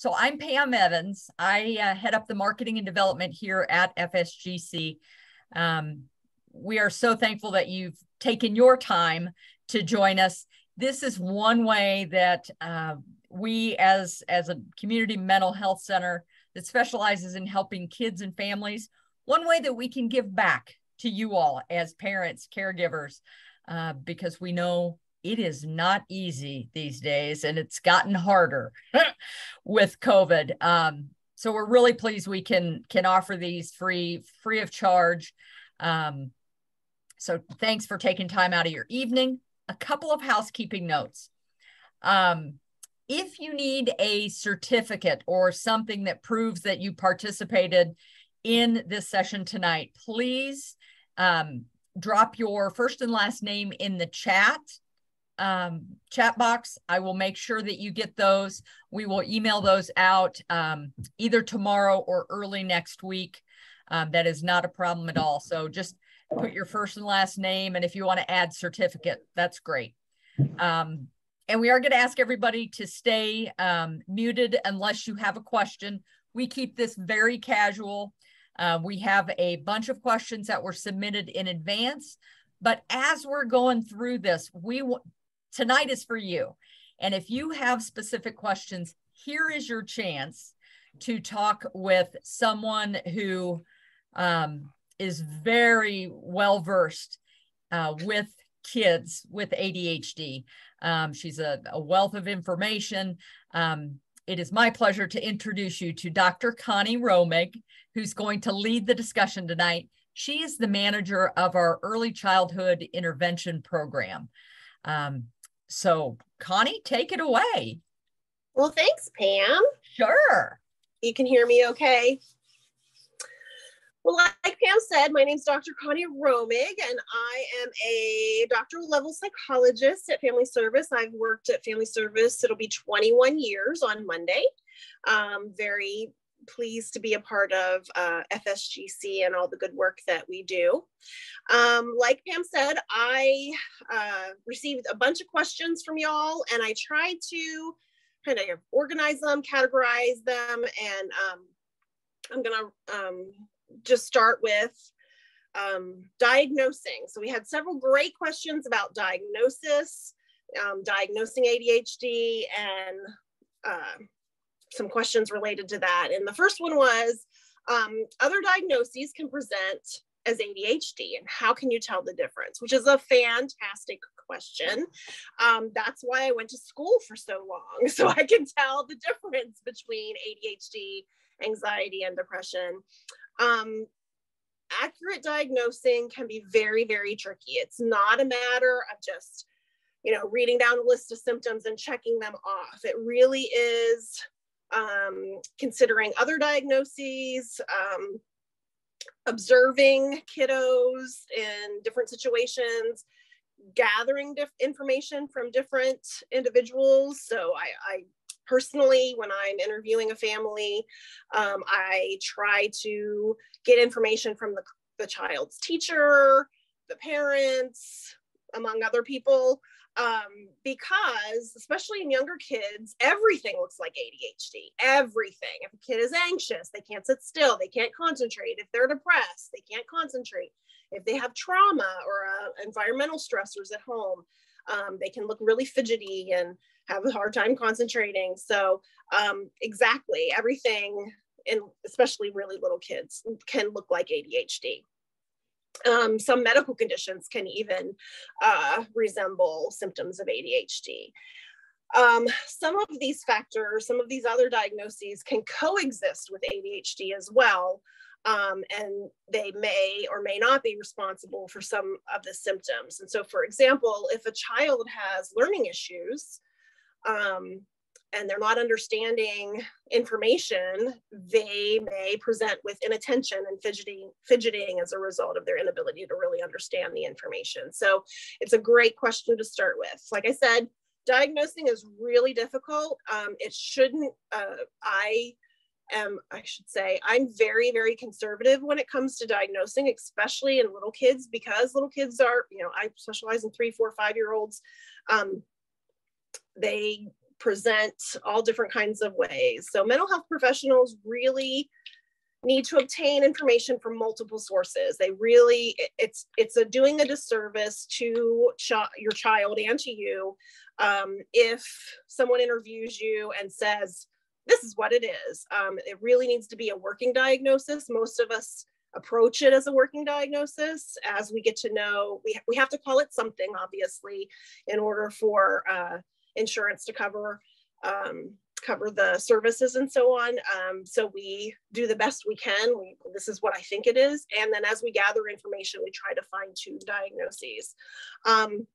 So I'm Pam Evans. I uh, head up the marketing and development here at FSGC. Um, we are so thankful that you've taken your time to join us. This is one way that uh, we, as, as a community mental health center that specializes in helping kids and families, one way that we can give back to you all as parents, caregivers, uh, because we know it is not easy these days and it's gotten harder with COVID. Um, so we're really pleased we can can offer these free free of charge. Um, so thanks for taking time out of your evening. A couple of housekeeping notes. Um, if you need a certificate or something that proves that you participated in this session tonight, please um, drop your first and last name in the chat um, chat box. I will make sure that you get those. We will email those out um, either tomorrow or early next week. Um, that is not a problem at all. So just put your first and last name. And if you want to add certificate, that's great. Um, and we are going to ask everybody to stay um, muted unless you have a question. We keep this very casual. Uh, we have a bunch of questions that were submitted in advance. But as we're going through this, we tonight is for you. And if you have specific questions, here is your chance to talk with someone who um, is very well versed uh, with kids with ADHD. Um, she's a, a, wealth of information. Um, it is my pleasure to introduce you to Dr. Connie Romig, who's going to lead the discussion tonight. She is the manager of our early childhood intervention program. Um, so, Connie, take it away. Well, thanks, Pam. Sure. You can hear me okay? Well, like Pam said, my name is Dr. Connie Romig, and I am a doctoral level psychologist at Family Service. I've worked at Family Service, it'll be 21 years on Monday. Um, very pleased to be a part of uh, FSGC and all the good work that we do. Um, like Pam said, I uh, received a bunch of questions from y'all and I tried to kind of organize them, categorize them, and um, I'm gonna um, just start with um, diagnosing. So we had several great questions about diagnosis, um, diagnosing ADHD, and uh, some questions related to that. And the first one was um, other diagnoses can present as ADHD, and how can you tell the difference? Which is a fantastic question. Um, that's why I went to school for so long, so I can tell the difference between ADHD, anxiety, and depression. Um, accurate diagnosing can be very, very tricky. It's not a matter of just you know, reading down a list of symptoms and checking them off. It really is um, considering other diagnoses, um, observing kiddos in different situations, gathering information from different individuals. So I, I, personally, when I'm interviewing a family, um, I try to get information from the, the child's teacher, the parents, among other people um, because especially in younger kids, everything looks like ADHD. Everything. If a kid is anxious, they can't sit still, they can't concentrate. If they're depressed, they can't concentrate. If they have trauma or uh, environmental stressors at home, um, they can look really fidgety and have a hard time concentrating. So, um, exactly, everything, and especially really little kids, can look like ADHD. Um, some medical conditions can even uh, resemble symptoms of ADHD. Um, some of these factors, some of these other diagnoses can coexist with ADHD as well. Um, and they may or may not be responsible for some of the symptoms. And so, for example, if a child has learning issues, um, and they're not understanding information, they may present with inattention and fidgeting, fidgeting as a result of their inability to really understand the information. So it's a great question to start with. Like I said, diagnosing is really difficult. Um, it shouldn't, uh, I am, I should say, I'm very, very conservative when it comes to diagnosing, especially in little kids, because little kids are, you know, I specialize in three, four, five year olds. Um, they present all different kinds of ways. So mental health professionals really need to obtain information from multiple sources. They really, it's it's a doing a disservice to ch- your child and to you um, if someone interviews you and says, this is what it is. Um, it really needs to be a working diagnosis. Most of us approach it as a working diagnosis as we get to know, we, we have to call it something, obviously, in order for uh, insurance to cover um, cover the services and so on. Um, so we do the best we can. We, this is what I think it is. And then as we gather information, we try to fine tune diagnoses. Um,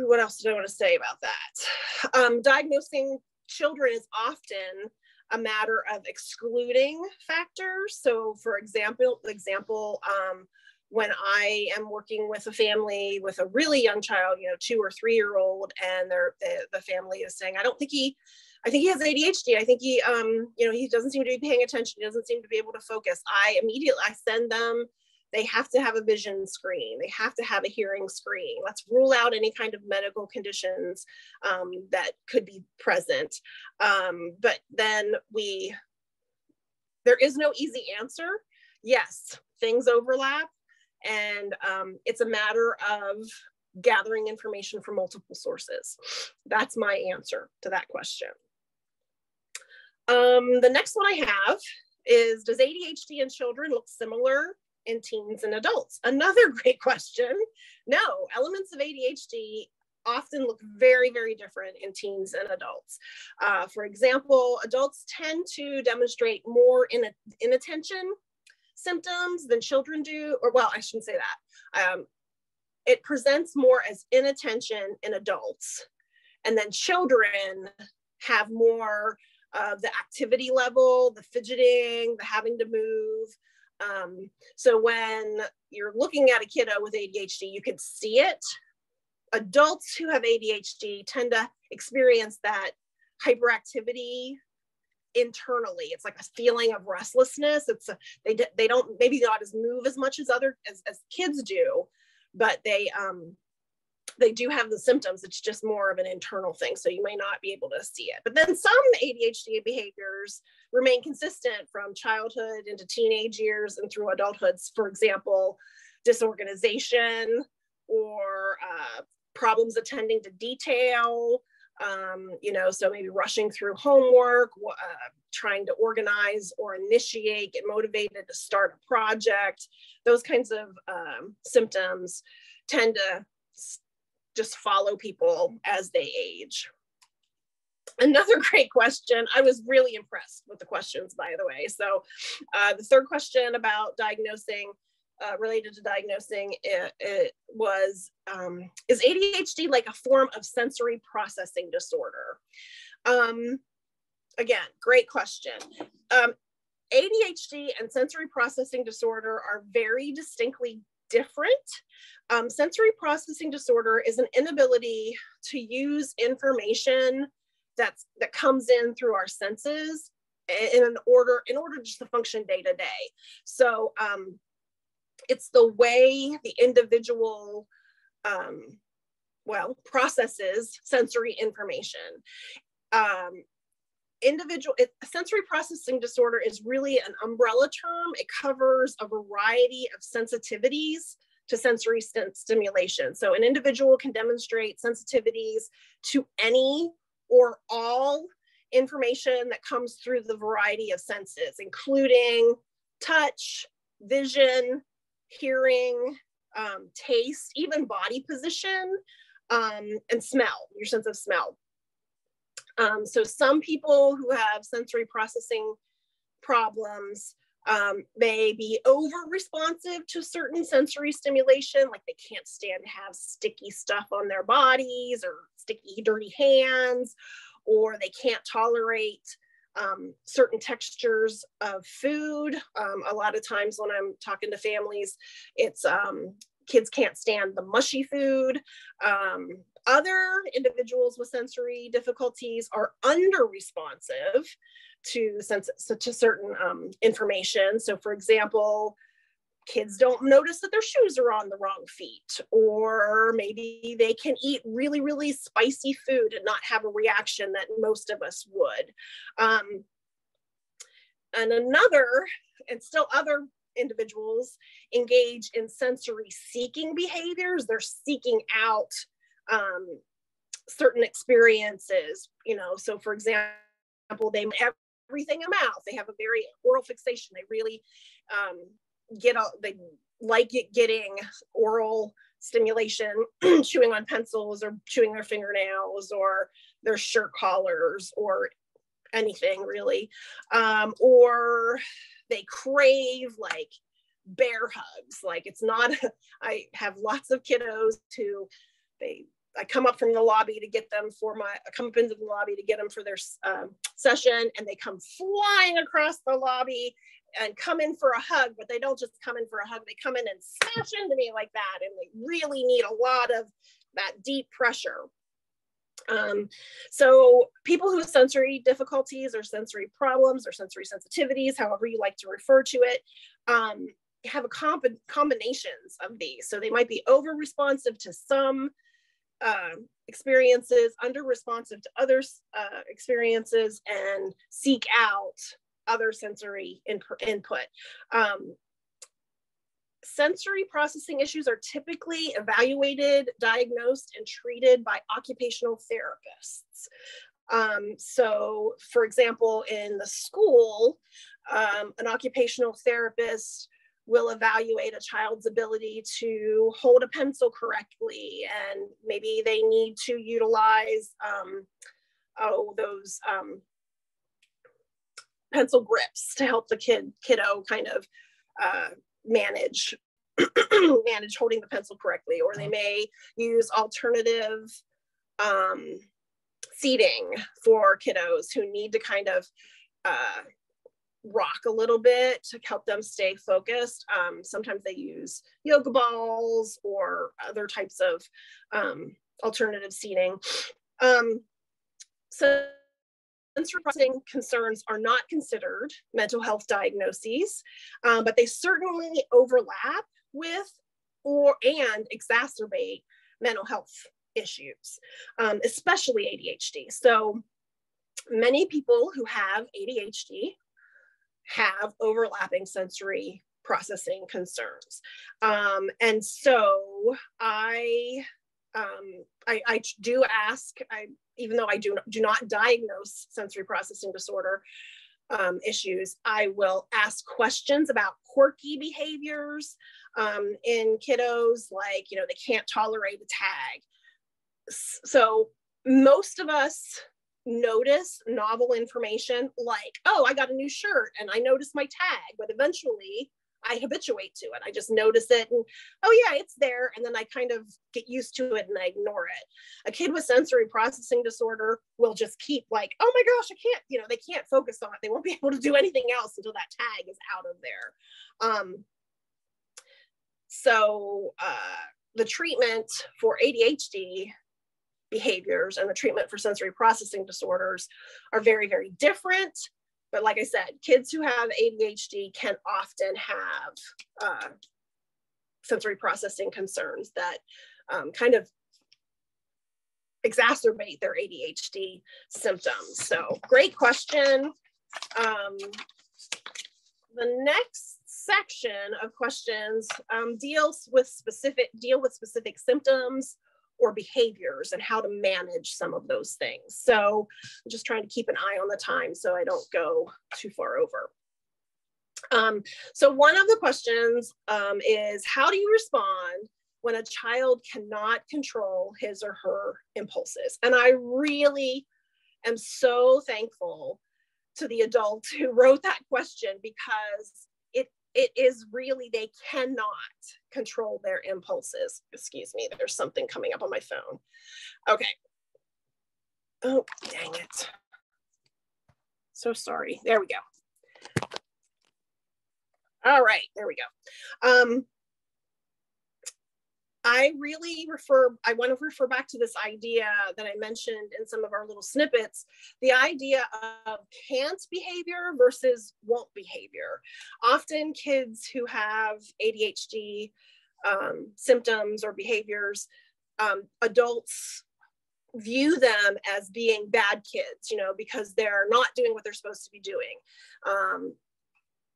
what else did I want to say about that? Um, diagnosing children is often a matter of excluding factors. So, for example, example, um, when I am working with a family with a really young child, you know, two or three year old, and they're, the, the family is saying, I don't think he, I think he has ADHD. I think he, um, you know, he doesn't seem to be paying attention. He doesn't seem to be able to focus. I immediately, I send them they have to have a vision screen they have to have a hearing screen let's rule out any kind of medical conditions um, that could be present um, but then we there is no easy answer yes things overlap and um, it's a matter of gathering information from multiple sources that's my answer to that question um, the next one i have is does adhd in children look similar in teens and adults? Another great question. No, elements of ADHD often look very, very different in teens and adults. Uh, for example, adults tend to demonstrate more in inattention symptoms than children do, or well, I shouldn't say that. Um, it presents more as inattention in adults. And then children have more of the activity level, the fidgeting, the having to move, um, so when you're looking at a kiddo with ADHD, you can see it. Adults who have ADHD tend to experience that hyperactivity internally. It's like a feeling of restlessness. It's a, they they don't maybe not as move as much as other as, as kids do, but they um they do have the symptoms. It's just more of an internal thing. So you may not be able to see it. But then some ADHD behaviors remain consistent from childhood into teenage years and through adulthood. For example, disorganization or uh, problems attending to detail. Um, you know, so maybe rushing through homework, uh, trying to organize or initiate, get motivated to start a project. Those kinds of um, symptoms tend to just follow people as they age. Another great question. I was really impressed with the questions, by the way. So, uh, the third question about diagnosing, uh, related to diagnosing, it, it was um, Is ADHD like a form of sensory processing disorder? Um, again, great question. Um, ADHD and sensory processing disorder are very distinctly different. Um, sensory processing disorder is an inability to use information that's that comes in through our senses in an order in order just to function day to day. So um, it's the way the individual um, well processes sensory information. Um, individual it, sensory processing disorder is really an umbrella term. It covers a variety of sensitivities to sensory st- stimulation. So an individual can demonstrate sensitivities to any or all information that comes through the variety of senses, including touch, vision, hearing, um, taste, even body position, um, and smell, your sense of smell. Um, so some people who have sensory processing problems um, may be over responsive to certain sensory stimulation, like they can't stand to have sticky stuff on their bodies or sticky, dirty hands, or they can't tolerate um, certain textures of food. Um, a lot of times when I'm talking to families, it's um, kids can't stand the mushy food. Um, other individuals with sensory difficulties are under responsive to sense to certain um, information. So, for example, kids don't notice that their shoes are on the wrong feet or maybe they can eat really really spicy food and not have a reaction that most of us would. Um, and another and still other individuals engage in sensory seeking behaviors. They're seeking out um, certain experiences you know so for example they have everything in mouth they have a very oral fixation. They really um, get all they like it getting oral stimulation chewing on pencils or chewing their fingernails or their shirt collars or anything really. Um, or they crave like bear hugs. Like it's not i have lots of kiddos who they I come up from the lobby to get them for my, I come up into the lobby to get them for their um, session and they come flying across the lobby and come in for a hug, but they don't just come in for a hug, they come in and smash into me like that. And they really need a lot of that deep pressure. Um, so people who have sensory difficulties or sensory problems or sensory sensitivities, however you like to refer to it, um, have a comp combinations of these. So they might be over responsive to some uh, experiences, under responsive to other uh, experiences, and seek out other sensory in input. Um, sensory processing issues are typically evaluated, diagnosed, and treated by occupational therapists. Um, so, for example, in the school, um, an occupational therapist will evaluate a child's ability to hold a pencil correctly, and maybe they need to utilize um, oh those um, pencil grips to help the kid kiddo kind of uh, manage manage holding the pencil correctly or they mm-hmm. may use alternative um, seating for kiddos who need to kind of uh, rock a little bit to help them stay focused. Um, sometimes they use yoga balls or other types of um, alternative seating. Um, so sensory processing concerns are not considered mental health diagnoses, um, but they certainly overlap with or and exacerbate mental health issues, um, especially ADHD. So many people who have ADHD have overlapping sensory processing concerns. Um, and so I, um, I, I do ask, I, even though I do, do not diagnose sensory processing disorder um, issues, I will ask questions about quirky behaviors um, in kiddos, like, you know, they can't tolerate a tag. So most of us notice novel information like, oh, I got a new shirt and I noticed my tag, but eventually I habituate to it. I just notice it and, oh, yeah, it's there. And then I kind of get used to it and I ignore it. A kid with sensory processing disorder will just keep like, oh my gosh, I can't, you know, they can't focus on it. They won't be able to do anything else until that tag is out of there. Um, so, uh, the treatment for ADHD behaviors and the treatment for sensory processing disorders are very, very different. But like I said, kids who have ADHD can often have uh, sensory processing concerns that um, kind of exacerbate their ADHD symptoms. So great question. Um, the next section of questions um, deals with specific deal with specific symptoms or behaviors and how to manage some of those things. So I'm just trying to keep an eye on the time so I don't go too far over. Um, so one of the questions um, is how do you respond when a child cannot control his or her impulses? And I really am so thankful to the adult who wrote that question because it is really they cannot control their impulses. Excuse me there's something coming up on my phone. Okay. Oh dang it. So sorry. There we go. All right there we go. Um I really refer, I want to refer back to this idea that I mentioned in some of our little snippets the idea of can't behavior versus won't behavior. Often, kids who have ADHD um, symptoms or behaviors, um, adults view them as being bad kids, you know, because they're not doing what they're supposed to be doing. Um,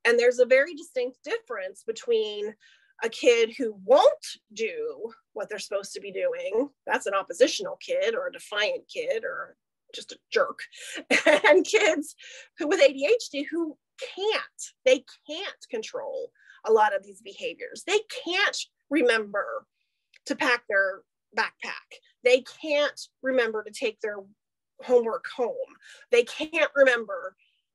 and there's a very distinct difference between a kid who won't do what they're supposed to be doing. That's an oppositional kid or a defiant kid or just a jerk. and kids who with ADHD who can't, they can't control a lot of these behaviors. They can't remember to pack their backpack. They can't remember to take their homework home. They can't remember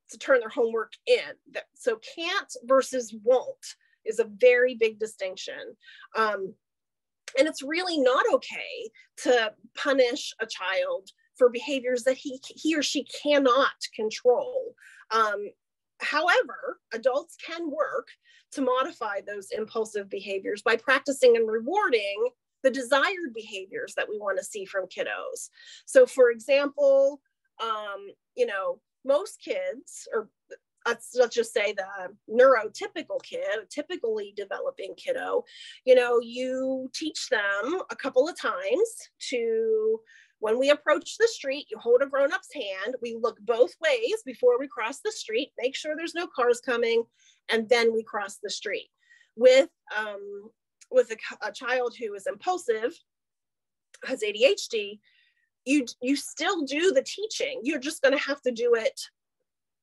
to turn their homework in. So can't versus won't is a very big distinction. Um, and it's really not okay to punish a child for behaviors that he, he or she cannot control. Um, however, adults can work to modify those impulsive behaviors by practicing and rewarding the desired behaviors that we want to see from kiddos. So, for example, um, you know, most kids, or let's, let's just say the neurotypical kid, typically developing kiddo, you know, you teach them a couple of times to when we approach the street, you hold a grown up's hand. We look both ways before we cross the street, make sure there's no cars coming, and then we cross the street. With um, with a, a child who is impulsive, has ADHD, you you still do the teaching. You're just going to have to do it.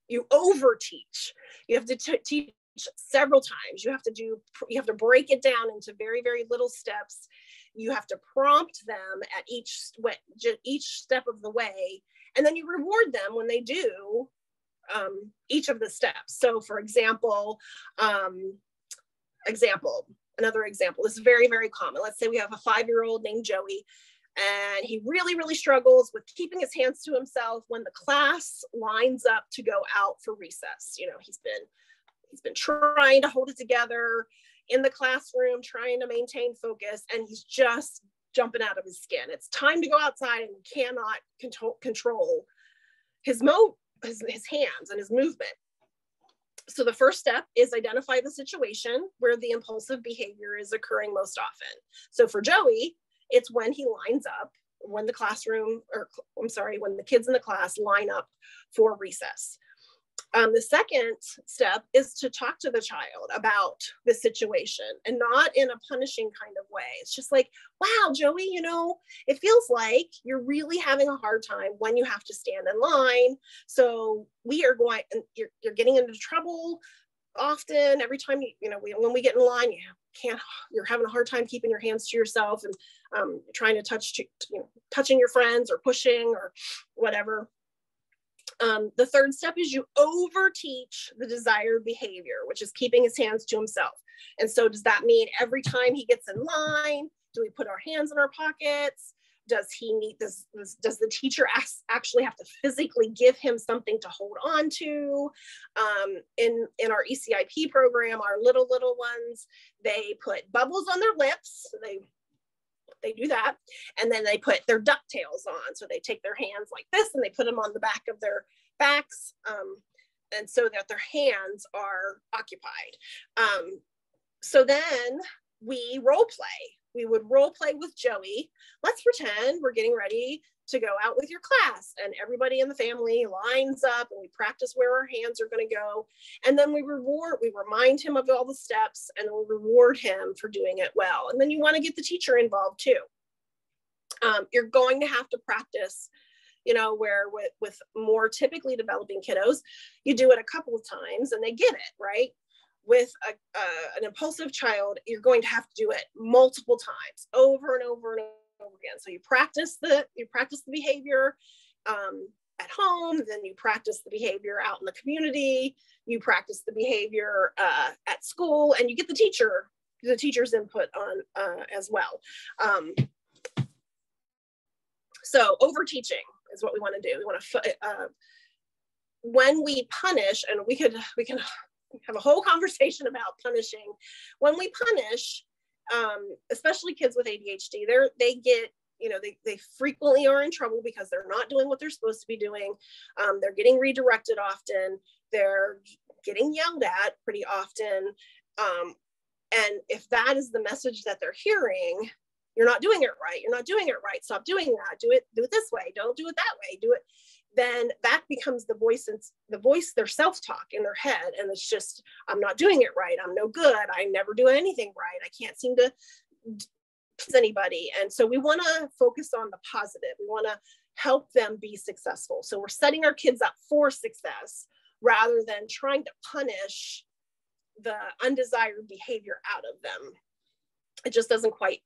You over teach. You have to t- teach several times. You have to do. You have to break it down into very very little steps. You have to prompt them at each each step of the way, and then you reward them when they do um, each of the steps. So, for example, um, example another example. This is very, very common. Let's say we have a five-year-old named Joey, and he really, really struggles with keeping his hands to himself when the class lines up to go out for recess. You know, he's been he's been trying to hold it together in the classroom, trying to maintain focus, and he's just jumping out of his skin. It's time to go outside and he cannot control control his mo his, his hands and his movement so the first step is identify the situation where the impulsive behavior is occurring most often. So for Joey, it's when he lines up, when the classroom, or I'm sorry, when the kids in the class line up for recess. Um, the second step is to talk to the child about the situation and not in a punishing kind of way. It's just like, wow, Joey, you know, it feels like you're really having a hard time when you have to stand in line. So we are going, you're, you're getting into trouble often every time you, you know, we, when we get in line, you can't, you're having a hard time keeping your hands to yourself and um, trying to touch, you know, touching your friends or pushing or whatever. Um, the third step is you overteach the desired behavior, which is keeping his hands to himself. And so, does that mean every time he gets in line, do we put our hands in our pockets? Does he need this? Does the teacher ask, actually have to physically give him something to hold on to? Um, in in our ECIP program, our little little ones, they put bubbles on their lips. They they do that. And then they put their ducktails on. So they take their hands like this and they put them on the back of their backs. Um, and so that their hands are occupied. Um, so then we role play. We would role play with Joey. Let's pretend we're getting ready to go out with your class. And everybody in the family lines up and we practice where our hands are going to go. And then we reward we remind him of all the steps and we reward him for doing it well. And then you want to get the teacher involved too. Um, you're going to have to practice you know where with with more typically developing kiddos you do it a couple of times and they get it right with a, uh, an impulsive child you're going to have to do it multiple times over and over and over again. So you practice the you practice the behavior um, at home, then you practice the behavior out in the community, you practice the behavior uh, at school, and you get the teacher the teacher's input on uh, as well. Um, so over teaching is what we want to do. We want to uh, when we punish, and we could we can have a whole conversation about punishing. When we punish, um, especially kids with ADHD, they're they get you know they, they frequently are in trouble because they're not doing what they're supposed to be doing. Um, they're getting redirected often. They're getting yelled at pretty often. Um, and if that is the message that they're hearing you're not doing it right. You're not doing it right. Stop doing that. Do it do it this way. Don't do it that way. Do it then that becomes the voice and the voice their self-talk in their head. And it's just i'm not doing it right. I'm no good. I never do anything right. I can't seem to please anybody. And so we want to focus on the positive. We want to help them be successful. So we're setting our kids up for success rather than trying to punish the undesired behavior out of them. It just doesn't quite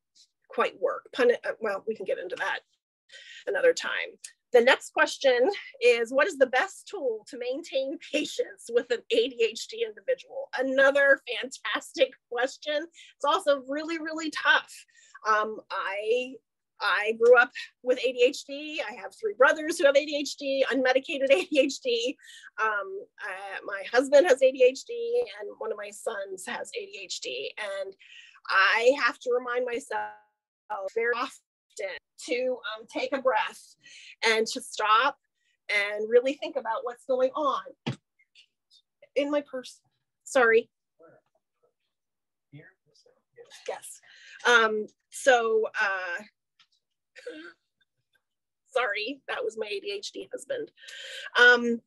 quite work. Pun- uh, well we can get into that another time the next question is what is the best tool to maintain patience with an ADHD individual? Another fantastic question. It's also really, really tough. Um, I I grew up with ADHD. I have three brothers who have ADHD, unmedicated ADHD. Um, uh, my husband has ADHD, and one of my sons has ADHD. And I have to remind myself very often to um, take a breath and to stop and really think about what's going on in my purse. Sorry. Yes. Um, so, uh, sorry, that was my ADHD husband. Um,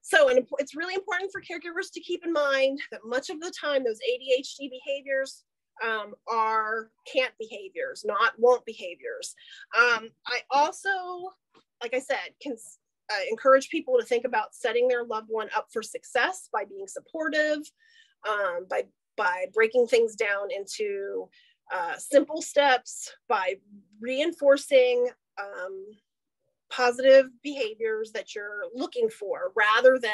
so, and it's really important for caregivers to keep in mind that much of the time, those ADHD behaviors um, are can't behaviors, not won't behaviors. Um, I also, like I said, can uh, encourage people to think about setting their loved one up for success by being supportive, um, by by breaking things down into uh, simple steps, by reinforcing um, positive behaviors that you're looking for rather than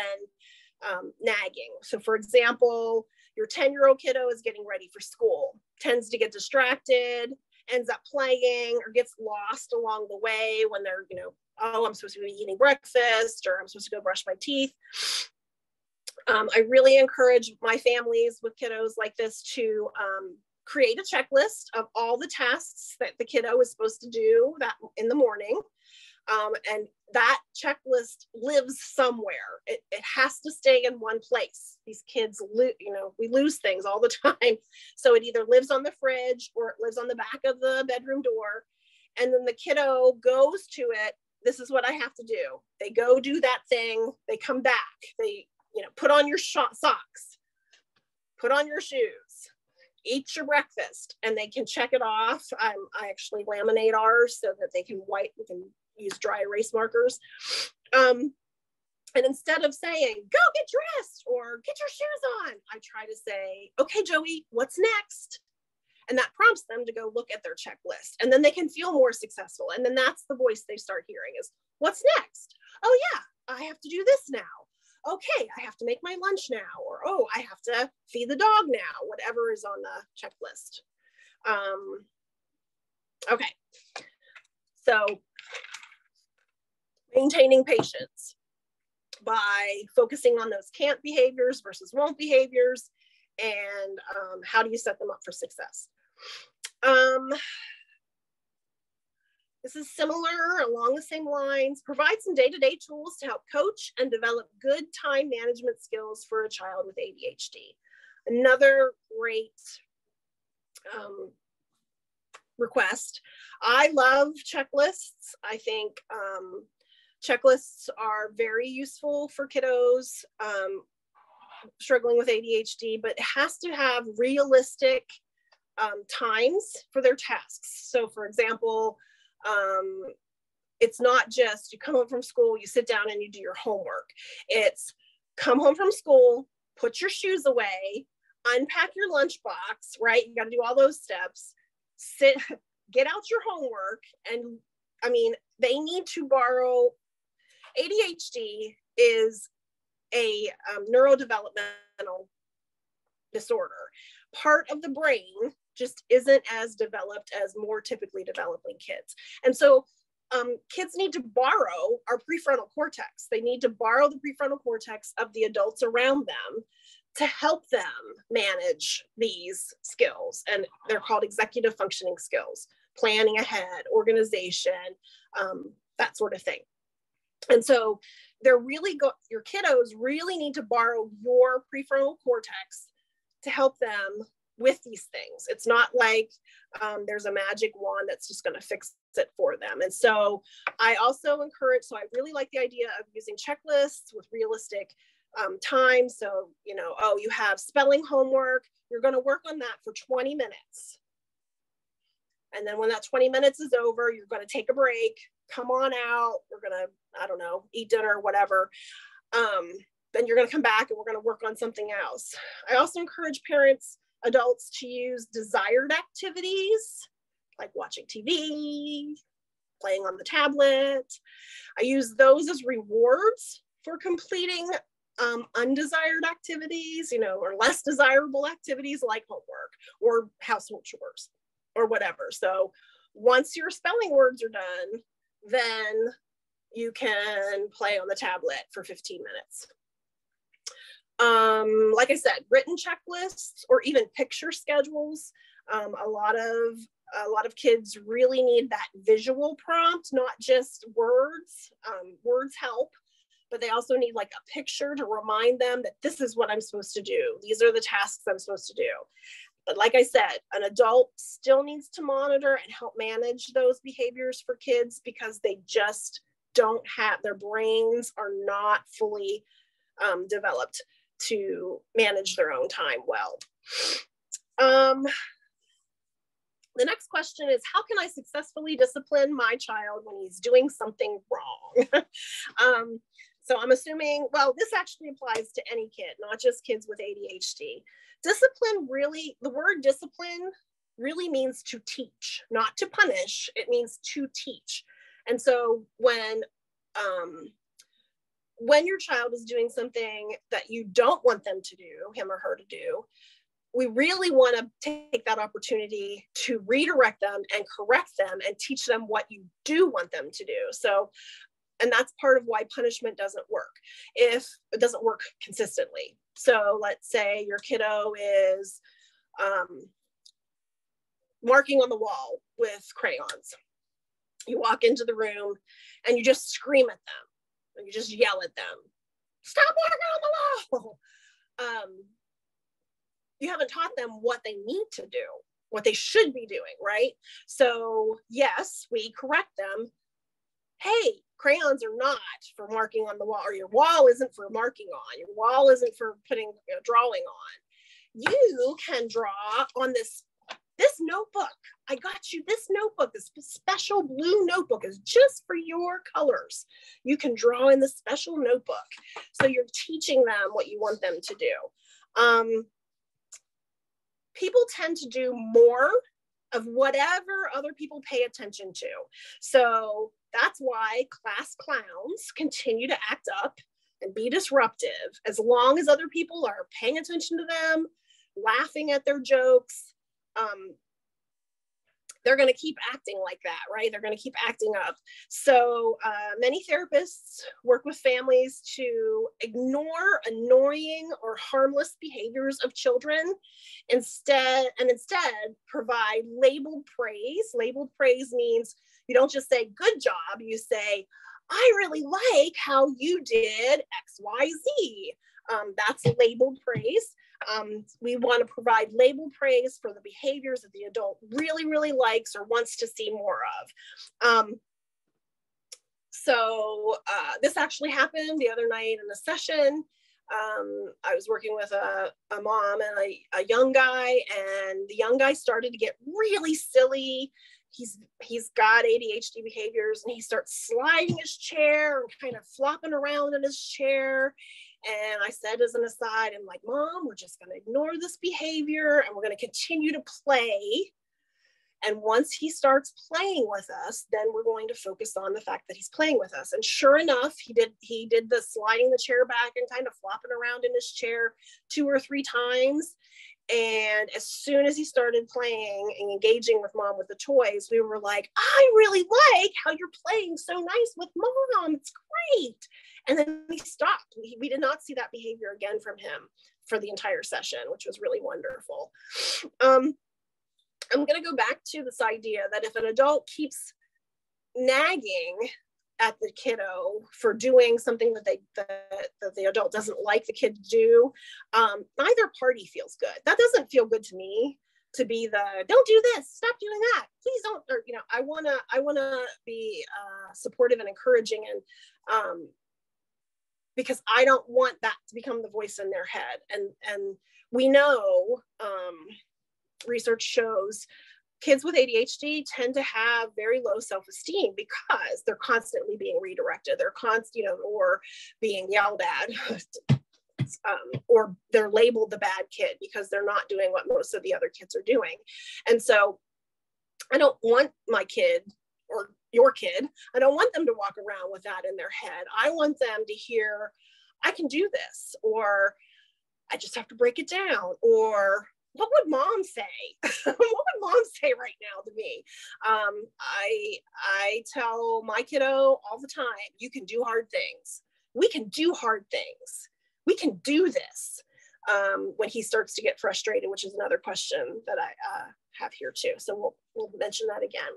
um, nagging. So, for example, your 10 year old kiddo is getting ready for school, tends to get distracted, ends up playing, or gets lost along the way when they're, you know, oh, I'm supposed to be eating breakfast or I'm supposed to go brush my teeth. Um, I really encourage my families with kiddos like this to um, create a checklist of all the tasks that the kiddo is supposed to do that in the morning um, and that checklist lives somewhere. It, it has to stay in one place. These kids, lo- you know, we lose things all the time. So it either lives on the fridge or it lives on the back of the bedroom door. And then the kiddo goes to it. This is what I have to do. They go do that thing. They come back. They, you know, put on your sh- socks, put on your shoes, eat your breakfast, and they can check it off. I'm, I actually laminate ours so that they can wipe, we can use dry erase markers. Um, and instead of saying, go get dressed or get your shoes on, I try to say, okay, Joey, what's next? And that prompts them to go look at their checklist. And then they can feel more successful. And then that's the voice they start hearing is, what's next? Oh, yeah, I have to do this now. Okay, I have to make my lunch now. Or, oh, I have to feed the dog now, whatever is on the checklist. Um, okay, so maintaining patience by focusing on those can't behaviors versus won't behaviors and um, how do you set them up for success? Um, this is similar along the same lines. Provide some day-to-day tools to help coach and develop good time management skills for a child with adhd another great um, request. I love checklists. I think um, checklists are very useful for kiddos um, struggling with ADHD, but it has to have realistic um, times for their tasks. So, for example, um, it's not just you come home from school, you sit down and you do your homework. It's come home from school, put your shoes away, unpack your lunchbox, right? You got to do all those steps. Sit, get out your homework, and I mean, they need to borrow ADHD is a um, neurodevelopmental disorder. Part of the brain just isn't as developed as more typically developing kids. And so um, kids need to borrow our prefrontal cortex. They need to borrow the prefrontal cortex of the adults around them to help them manage these skills. And they're called executive functioning skills planning ahead, organization, um, that sort of thing. And so they're really go your kiddos really need to borrow your prefrontal cortex to help them with these things. It's not like um, there's a magic wand that's just going to fix it for them. And so I also encourage, so I really like the idea of using checklists with realistic um, time. So, you know, oh, you have spelling homework, you're going to work on that for 20 minutes. And then when that 20 minutes is over, you're going to take a break, come on out. We're going to, I don't know, eat dinner, whatever. Um, then you're going to come back and we're going to work on something else. I also encourage parents, adults to use desired activities like watching TV, playing on the tablet. I use those as rewards for completing um, undesired activities, you know, or less desirable activities like homework or household chores or whatever. So once your spelling words are done, then you can play on the tablet for 15 minutes. Um, like I said, written checklists or even picture schedules. Um, a lot of a lot of kids really need that visual prompt, not just words. Um, words help, but they also need like a picture to remind them that this is what I'm supposed to do. These are the tasks I'm supposed to do. But like I said, an adult still needs to monitor and help manage those behaviors for kids because they just don't have their brains are not fully um, developed to manage their own time well. Um, the next question is how can I successfully discipline my child when he's doing something wrong? um, so I'm assuming, well, this actually applies to any kid, not just kids with ADHD. Discipline really, the word discipline really means to teach, not to punish. It means to teach. And so when um, when your child is doing something that you don't want them to do, him or her to do, we really want to take that opportunity to redirect them and correct them and teach them what you do want them to do. So, and that's part of why punishment doesn't work if it doesn't work consistently. So, let's say your kiddo is um, marking on the wall with crayons. You walk into the room and you just scream at them you just yell at them, stop marking on the wall. Um, you haven't taught them what they need to do, what they should be doing, right? So, yes, we correct them. Hey, crayons are not for marking on the wall, or your wall isn't for marking on, your wall isn't for putting you know, drawing on. You can draw on this this notebook, I got you this notebook, this special blue notebook is just for your colors. You can draw in the special notebook. So you're teaching them what you want them to do. Um, people tend to do more of whatever other people pay attention to. So that's why class clowns continue to act up and be disruptive as long as other people are paying attention to them, laughing at their jokes, um, they're going to keep acting like that, right? They're going to keep acting up. So uh, many therapists work with families to ignore annoying or harmless behaviors of children instead and instead provide labeled praise. Labeled praise means you don't just say good job, you say, I really like how you did XYZ. Um, that's labeled praise. Um, we want to provide label praise for the behaviors that the adult really, really likes or wants to see more of. Um, so uh, this actually happened the other night in a session. Um, I was working with a, a mom and a, a young guy, and the young guy started to get really silly. He's he's got ADHD behaviors, and he starts sliding his chair and kind of flopping around in his chair. And I said, as an aside, I'm like, Mom, we're just to ignore this behavior and we're to continue to play. And once he starts playing with us, then we're going to focus on the fact that he's playing with us. And sure enough, he did he did the sliding the chair back and kind of flopping around in his chair two or three times. And as soon as he started playing and engaging with mom with the toys, we were like, I really like how you're playing so nice with mom. It's great. And then we stopped. We, we did not see that behavior again from him for the entire session, which was really wonderful. Um, I'm going to go back to this idea that if an adult keeps nagging at the kiddo for doing something that they that, that the adult doesn't like the kid to do um, neither party feels good. That doesn't feel good to me to be the don't do this stop doing that please don't or you know i want to i want to be uh, supportive and encouraging and um, because i don't want that to become the voice in their head. And and we know um, research shows kids with ADHD tend to have very low self-esteem because they're constantly being redirected. They're constant, you know, or being yelled at, um, or they're labeled the bad kid because they're not doing what most of the other kids are doing. And so I don't want my kid or your kid, I don't want them to walk around with that in their head. I want them to hear, I can do this, or I just have to break it down, or what would mom say? what would mom say right now to me? Um, I I tell my kiddo all the time, you can do hard things. We can do hard things. We can do this. Um, when he starts to get frustrated, which is another question that I uh, have here too. So we'll we'll mention that again.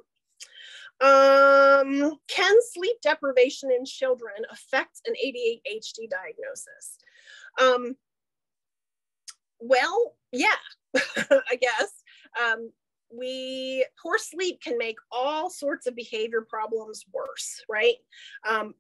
Um, can sleep deprivation in children affect an ADHD diagnosis? Um, well, yeah, I guess. Um, we poor sleep can make all sorts of behavior problems worse, right? Um,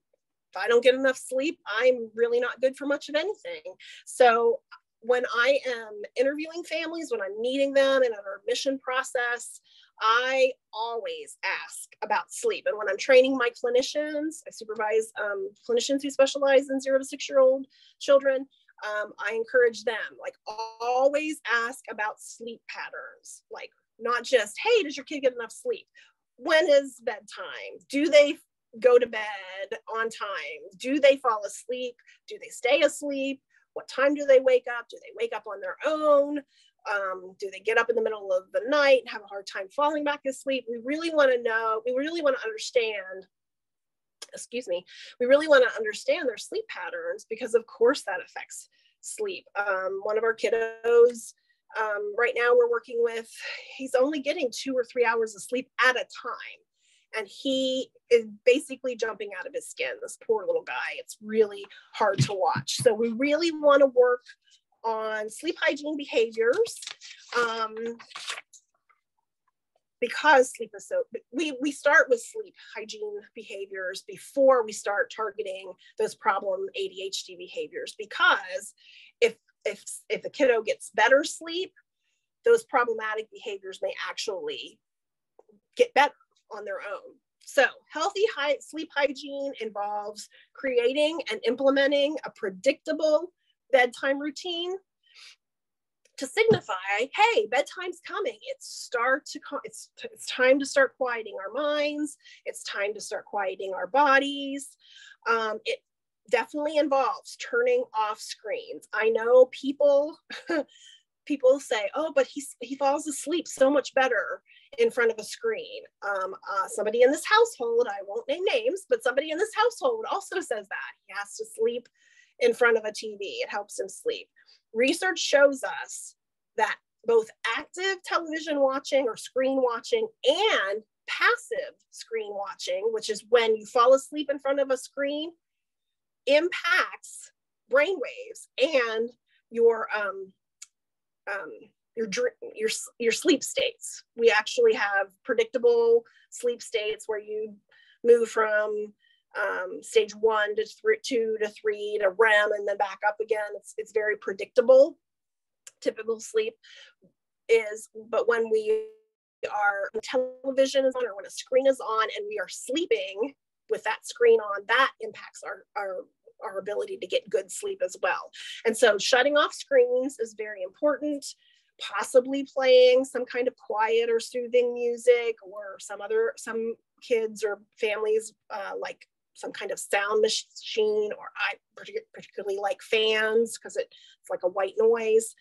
if I don't get enough sleep, I'm really not good for much of anything. So when I am interviewing families, when I'm meeting them in our admission process, I always ask about sleep. And when I'm training my clinicians, I supervise um, clinicians who specialize in zero to six year old children um, I encourage them like always ask about sleep patterns, like not just, hey, does your kid get enough sleep? When is bedtime? Do they go to bed on time? Do they fall asleep? Do they stay asleep? What time do they wake up? Do they wake up on their own? Um, do they get up in the middle of the night have a hard time falling back asleep? We really want to know, we really want to understand excuse me, we really want to understand their sleep patterns because of course that affects sleep. Um, one of our kiddos um, right now we're working with, he's only getting two or three hours of sleep at a time. And he is basically jumping out of his skin, this poor little guy. It's really hard to watch. So we really want to work on sleep hygiene behaviors. Um, because sleep is so we we start with sleep hygiene behaviors before we start targeting those problem ADHD behaviors because if if if the kiddo gets better sleep those problematic behaviors may actually get better on their own. So healthy high sleep hygiene involves creating and implementing a predictable bedtime routine to signify, hey, bedtime's coming. It's start to it's it's time to start quieting our minds. It's time to start quieting our bodies. Um, it definitely involves turning off screens. I know people people say, oh, but he he falls asleep so much better in front of a screen. Um, uh, somebody in this household, I won't name names, but somebody in this household also says that he has to sleep in front of a TV. It helps him sleep research shows us that both active television watching or screen watching and passive screen watching, which is when you fall asleep in front of a screen, impacts brain waves and your um, um, your your your sleep states. We actually have predictable sleep states where you move from um, stage one to three, two to three to REM, and then back up again. It's, it's very predictable. Typical sleep is, but when we are television is on or when a screen is on and we are sleeping with that screen on, that impacts our, our our ability to get good sleep as well. And so shutting off screens is very important possibly playing some kind of quiet or soothing music or some other some kids or families uh, like some kind of sound machine, or I particularly like fans because it, it's like a white noise,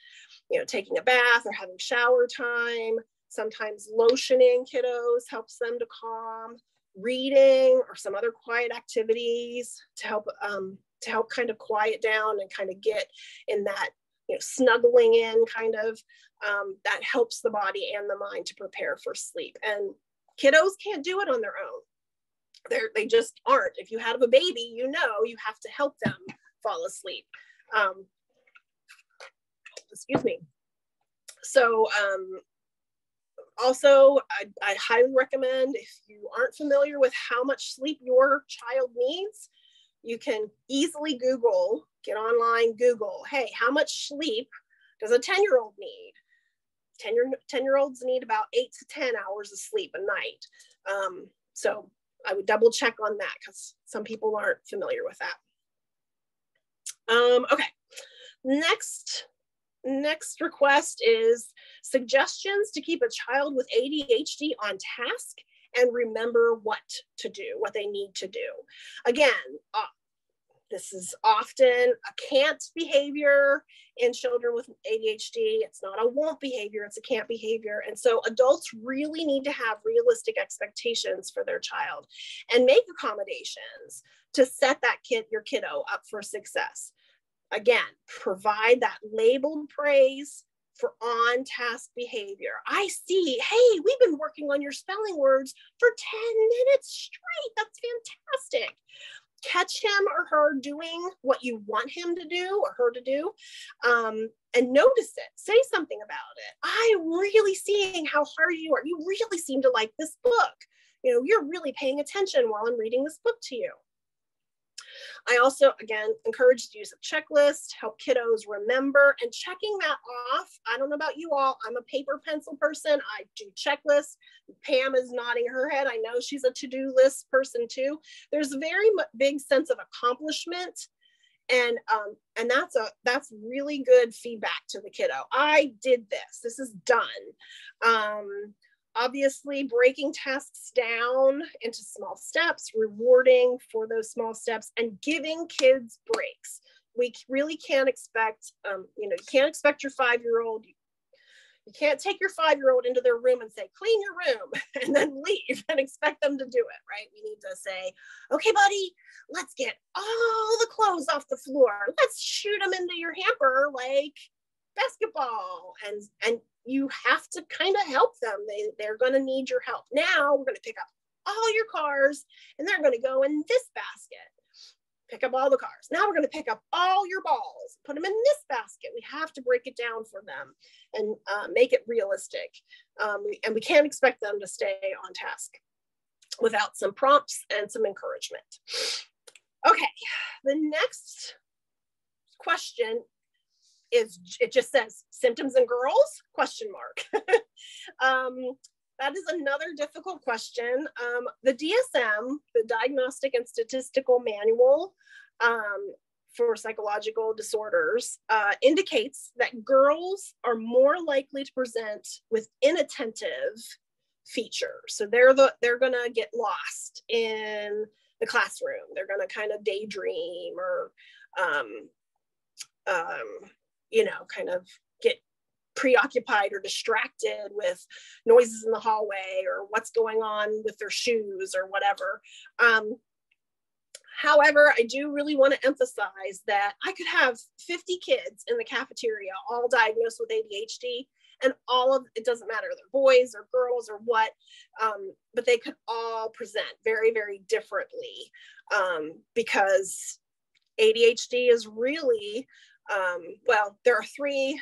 you know, taking a bath or having shower time. Sometimes lotioning kiddos helps them to calm. reading or some other quiet activities to help um, to help kind of quiet down and kind of get in that you know snuggling in kind of um, that helps the body and the mind to prepare for sleep and kiddos can't do it on their own they're, they just aren't. If you have a baby you know you have to help them fall asleep. Um, excuse me. So um, also I, I highly recommend if you aren't familiar with how much sleep your child needs you can easily google get online google hey how much sleep does a 10 year old need? 10 year 10 year olds need about 8 to 10 hours of sleep a night. Um, so i would double check on that because some people aren't familiar with that um, okay next next request is suggestions to keep a child with ADHD on task and remember what to do, what they need to do. Again, uh, this is often a can't behavior in children with ADHD. It's not a won't behavior, it's a can't behavior. And so adults really need to have realistic expectations for their child and make accommodations to set that kid, your kiddo up for success. Again, provide that labeled praise for on task behavior. I see, hey, we've been working on your spelling words for 10 minutes straight. That's fantastic. Catch him or her doing what you want him to do or her to do um, and notice it. Say something about it. I'm really seeing how hard you are. You really seem to like this book. You know, you're really paying attention while I'm reading this book to you. I also, again, encourage to use of checklist, help kiddos remember and checking that off. I don't know about you all. I'm a paper pencil person. I do checklists. Pam is nodding her head. I know she's a to-do list person too. There's a very big sense of accomplishment and um, and that's a that's really good feedback to the kiddo i did this this is done um, obviously breaking tasks down into small steps, rewarding for those small steps, and giving kids breaks. We really can't expect, um, you know, you can't expect your five year old, you can't take your five year old into their room and say, clean your room, and then leave and expect them to do it, right? We need to say, okay, buddy, let's get all the clothes off the floor. Let's shoot them into your hamper like basketball and and you have to kind of help them. They, they're going to need your help. Now we're going to pick up all your cars and they're going to go in this basket. Pick up all the cars. Now we're going to pick up all your balls, put them in this basket. We have to break it down for them and uh, make it realistic. Um, and we can't expect them to stay on task without some prompts and some encouragement. Okay, the next question is it just says symptoms in girls? Question mark. Um, that is another difficult question. Um, the dsm the diagnostic and statistical manual um, for psychological disorders uh, indicates that girls are more likely to present with inattentive features. So they're the they're gonna get lost in the classroom. They're gonna kind of daydream or um, um, you know, kind of get preoccupied or distracted with noises in the hallway or what's going on with their shoes or whatever. Um, however, I do really want to emphasize that I could have 50 kids in the cafeteria all diagnosed with ADHD and all of it doesn't matter they're boys or girls or what um, but they could all present very very differently um, because adhd is really um, well, there are three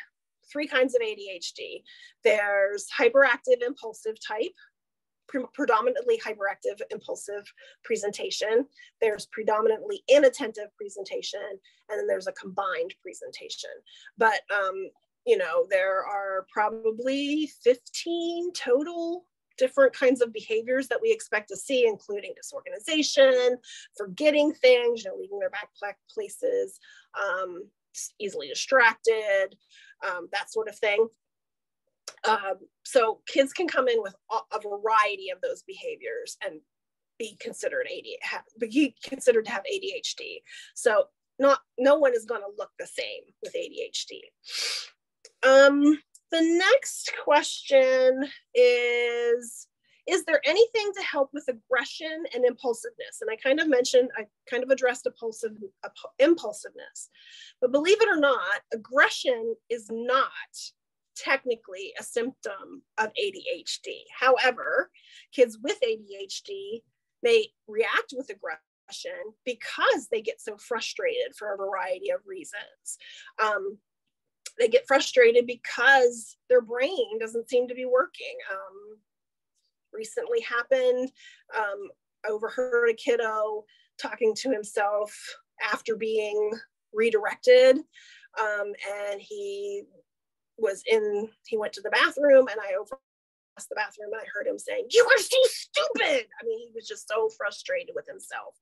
three kinds of ADHD. There's hyperactive impulsive type, pre- predominantly hyperactive impulsive presentation. There's predominantly inattentive presentation, and then there's a combined presentation. But um, you know, there are probably 15 total different kinds of behaviors that we expect to see, including disorganization, forgetting things, you know, leaving their backpack places, um, easily distracted, um, that sort of thing. Um, so kids can come in with a, variety of those behaviors and be considered ADHD, be considered to have ADHD. So not no one is going to look the same with ADHD. Um, the next question is is there anything to help with aggression and impulsiveness? And I kind of mentioned, I kind of addressed impulsive, impulsiveness. But believe it or not, aggression is not technically a symptom of ADHD. However, kids with ADHD may react with aggression because they get so frustrated for a variety of reasons. Um, they get frustrated because their brain doesn't seem to be working. Um, recently happened, um, overheard a kiddo talking to himself after being redirected. Um, and he was in, he went to the bathroom and I over the bathroom and I heard him saying, You are so stupid. I mean, he was just so frustrated with himself.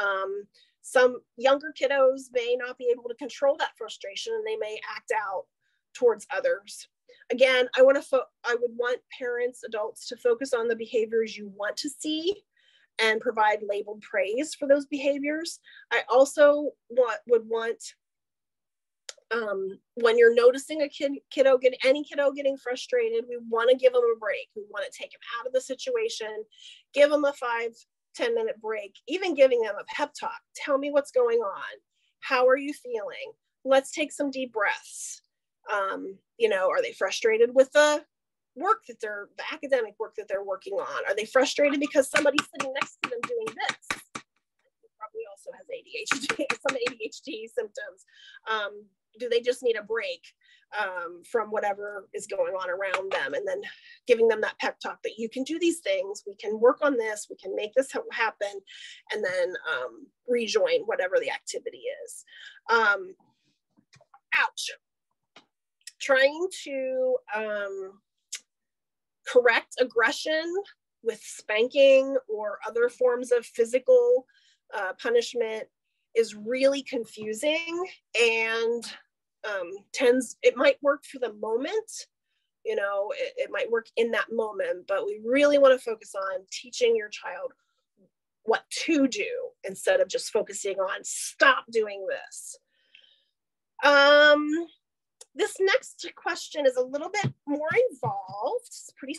Um, some younger kiddos may not be able to control that frustration and they may act out towards others. Again, I want to fo- I would want parents, adults to focus on the behaviors you want to see and provide labeled praise for those behaviors. I also want would want um, when you're noticing a kid, kiddo get any kiddo getting frustrated, we want to give them a break. We want to take them out of the situation, give them a five, 10 minute break, even giving them a pep talk. Tell me what's going on. How are you feeling? Let's take some deep breaths. Um, you know, are they frustrated with the work that they're, the academic work that they're working on? Are they frustrated because somebody's sitting next to them doing this? Probably also has ADHD, some ADHD symptoms. Um, do they just need a break um, from whatever is going on around them and then giving them that pep talk that you can do these things we can work on this we can make this happen and then um, rejoin whatever the activity is um, ouch trying to um, correct aggression with spanking or other forms of physical uh, punishment is really confusing and um, tends, it might work for the moment, you know, it, it might work in that moment, but we really want to focus on teaching your child what to do instead of just focusing on stop doing this. Um, this next question is a little bit more involved. It's pretty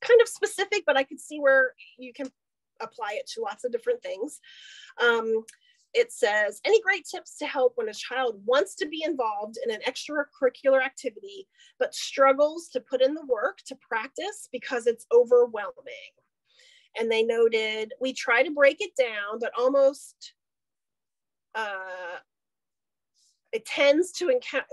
kind of specific, but I could see where you can apply it to lots of different things. Um, it says any great tips to help when a child wants to be involved in an extracurricular activity but struggles to put in the work to practice because it's overwhelming and they noted we try to break it down but almost uh, it tends to encounter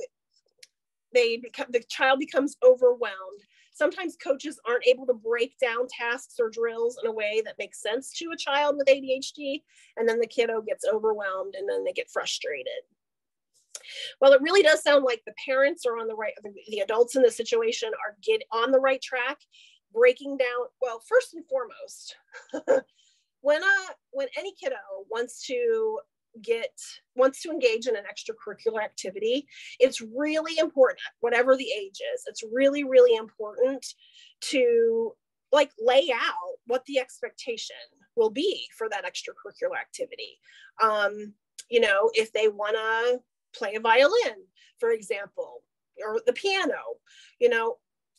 they become the child becomes overwhelmed sometimes coaches aren't able to break down tasks or drills in a way that makes sense to a child with ADHD. And then the kiddo gets overwhelmed and then they get frustrated. Well, it really does sound like the parents are on the right, the adults in the situation are get on the right track, breaking down. Well, first and foremost, when a uh, when any kiddo wants to get wants to engage in an extracurricular activity it's really important whatever the age is it's really really important to like lay out what the expectation will be for that extracurricular activity. Um, you know if they want to play a violin for example or the piano you know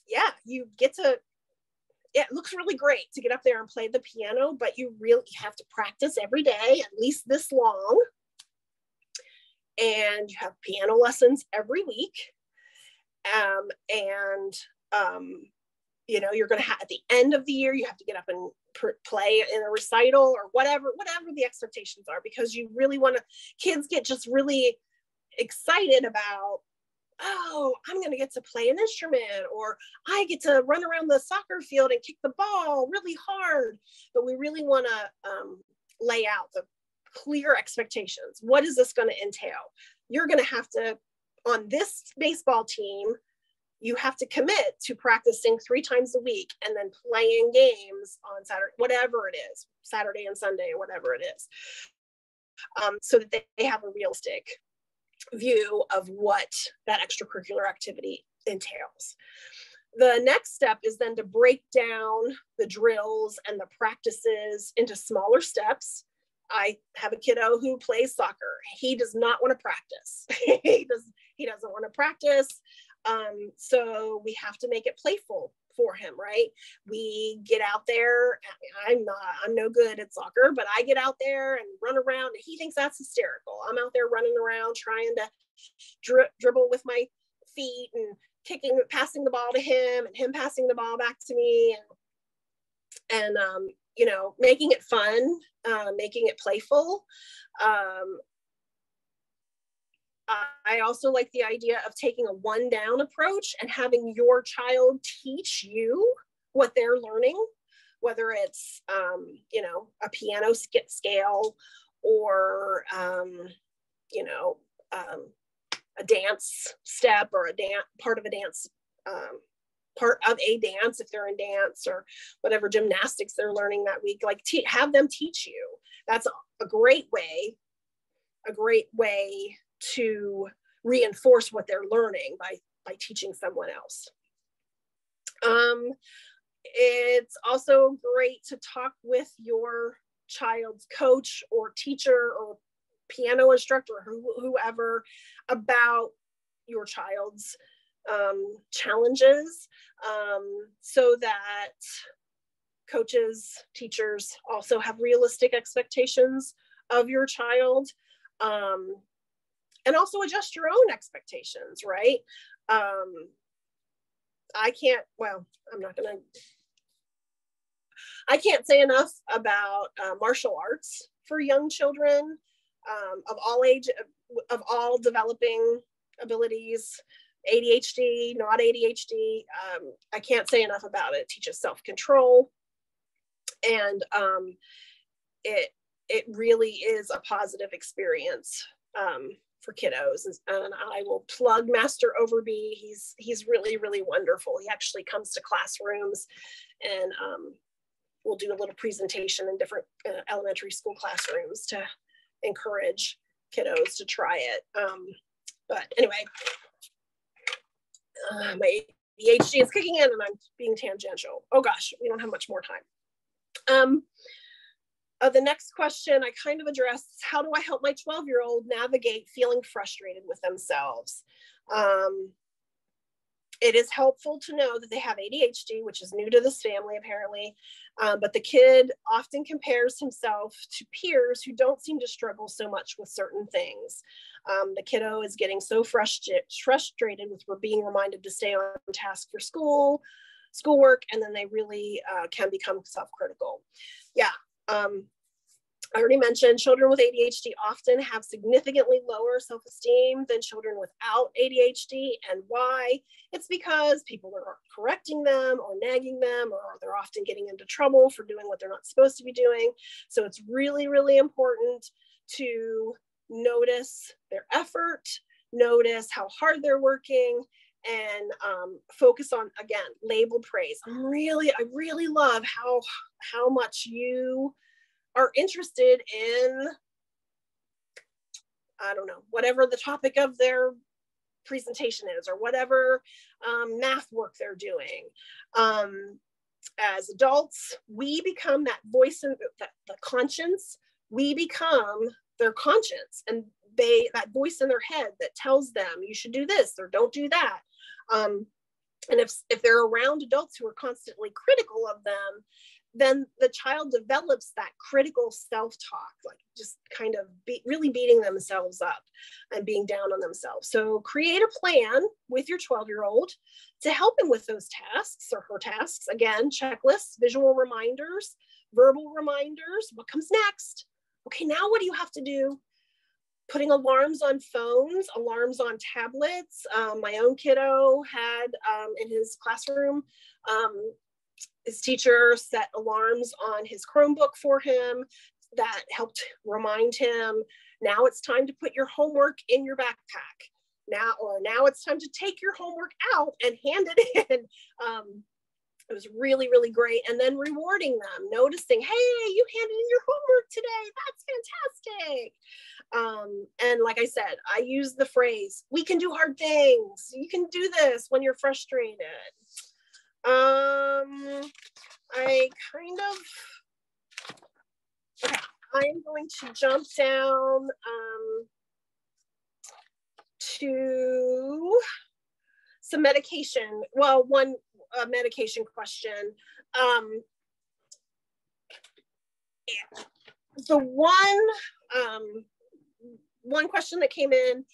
yeah you get to it looks really great to get up there and play the piano, but you really have to practice every day, at least this long. And you have piano lessons every week. Um, and, um, you know, you're going to have at the end of the year, you have to get up and play in a recital or whatever, whatever the expectations are, because you really want to, kids get just really excited about oh, I'm going to get to play an instrument, or I get to run around the soccer field and kick the ball really hard. But we really want to um, lay out the clear expectations. What is this going to entail? You're going to have to, on this baseball team, you have to commit to practicing three times a week and then playing games on Saturday, whatever it is, Saturday and Sunday, whatever it is, um, so that they have a realistic view of what that extracurricular activity entails. The next step is then to break down the drills and the practices into smaller steps. I have a kiddo who plays soccer. He does not want to practice. he does he doesn't want to practice. Um, so we have to make it playful for him, right? We get out there. I'm not, I'm no good at soccer, but I get out there and run around. He thinks that's hysterical. I'm out there running around trying to dri- dribble with my feet and kicking, passing the ball to him and him passing the ball back to me. And, and um, you know, making it fun, uh, making it playful. Um, I also like the idea of taking a one down approach and having your child teach you what they're learning, whether it's, um, you know, a piano skit scale or, um, you know, um, a dance step or a dance part of a dance um, part of a dance if they're in dance or whatever gymnastics they're learning that week like te- have them teach you. That's a great way a great way to reinforce what they're learning by by teaching someone else um, it's also great to talk with your child's coach or teacher or piano instructor or whoever about your child's um, challenges um, so that coaches, teachers also have realistic expectations of your child. Um, and also adjust your own expectations, right? Um, I can't, well, I'm not to, I can't say enough about uh, martial arts for young children um, of all age, of all developing abilities. ADHD, not ADHD. Um, I can't say enough about it. it teaches self control, and um, it it really is a positive experience um, for kiddos. And I will plug Master Overby. He's he's really really wonderful. He actually comes to classrooms, and um, we'll do a little presentation in different uh, elementary school classrooms to encourage kiddos to try it. Um, but anyway, uh, my ADHD is kicking in and I'm being tangential. Oh gosh, we don't have much more time. Um, uh, the next question I kind of addressed how do I help my 12 year old navigate feeling frustrated with themselves? Um, it is helpful to know that they have ADHD, which is new to this family apparently, um, but the kid often compares himself to peers who don't seem to struggle so much with certain things. Um, the kiddo is getting so frustrated with being reminded to stay on task for school, schoolwork, and then they really uh, can become self-critical. Yeah, um, I already mentioned children with ADHD often have significantly lower self esteem than children without ADHD. And why? It's because people are correcting them or nagging them, or they're often getting into trouble for doing what they're not supposed to be doing. So it's really, really important to notice their effort, notice how hard they're working, and um, focus on again label praise. I'm really, I really love how how much you are interested in I don't know, whatever the topic of their presentation is or whatever um, math work they're doing. Um, as adults, we become that voice in the, the conscience. We become their conscience and they that voice in their head that tells them you should do this or don't do that. Um, and if if they're around adults who are constantly critical of them, then the child develops that critical self-talk like just kind of be, really beating themselves up and being down on themselves. So create a plan with your 12 year old to help him with those tasks or her tasks. Again checklists visual reminders verbal reminders what comes next? Okay now what do you have to do? Putting alarms on phones alarms on tablets. Um, my own kiddo had um, in his classroom um, his teacher set alarms on his Chromebook for him that helped remind him now it's time to put your homework in your backpack. Now or now it's time to take your homework out and hand it in. Um, it was really really great. And then rewarding them noticing hey you handed in your homework today. That's fantastic. Um, and like i said i use the phrase we can do hard things. You can do this when you're frustrated um, I kind of, okay, I am going to jump down um, to some medication. Well, one, a medication question. Um, the one um, one question that came in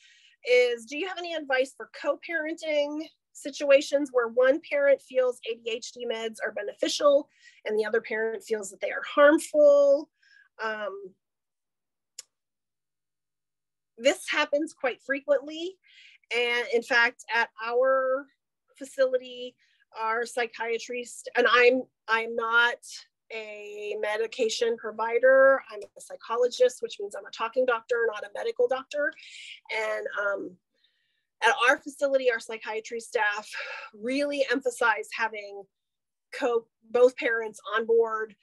is do you have any advice for co-parenting situations where one parent feels ADHD meds are beneficial and the other parent feels that they are harmful? Um, this happens quite frequently. And in fact, at our facility, our psychiatrist, and I'm I'm not a medication provider. I'm a psychologist, which means I'm a talking doctor, not a medical doctor. And um, at our facility, our psychiatry staff really emphasize having co both parents on board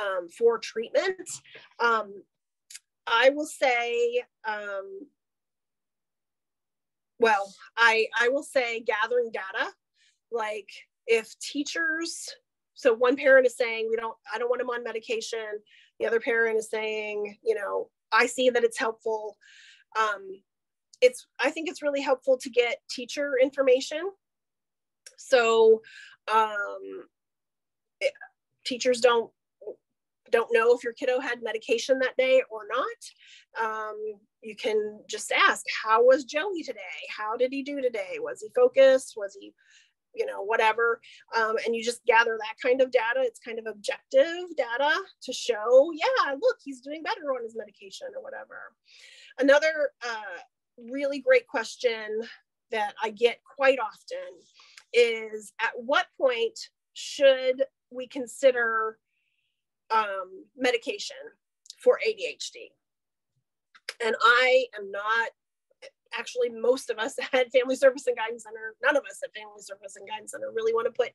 um, for treatment. Um, I will say, um, well, I I will say gathering data, like if teachers so one parent is saying we don't i don't want him on medication the other parent is saying you know i see that it's helpful um, it's i think it's really helpful to get teacher information so um, it, teachers don't don't know if your kiddo had medication that day or not um, you can just ask how was joey today how did he do today was he focused was he you know, whatever. Um, and you just gather that kind of data. It's kind of objective data to show, yeah, look, he's doing better on his medication or whatever. Another uh, really great question that I get quite often is at what point should we consider um, medication for ADHD? And I am not actually most of us at Family Service and Guidance Center, none of us at Family Service and Guidance Center really want to put